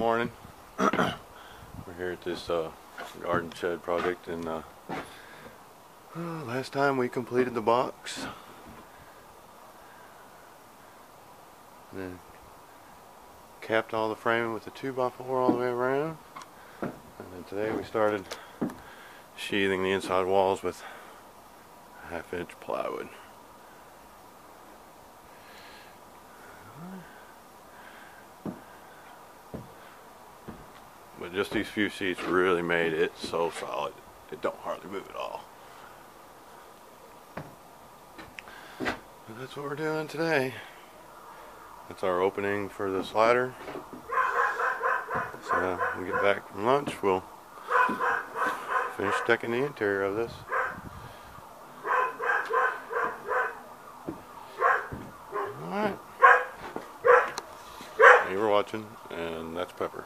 morning. We're here at this uh, garden shed project and uh, last time we completed the box. And then capped all the framing with the 2x4 all the way around. And then today we started sheathing the inside walls with half inch plywood. Just these few seats really made it so solid. It don't hardly move at all. But that's what we're doing today. That's our opening for the slider. So we get back from lunch, we'll finish decking the interior of this. Alright. You were watching, and that's Pepper.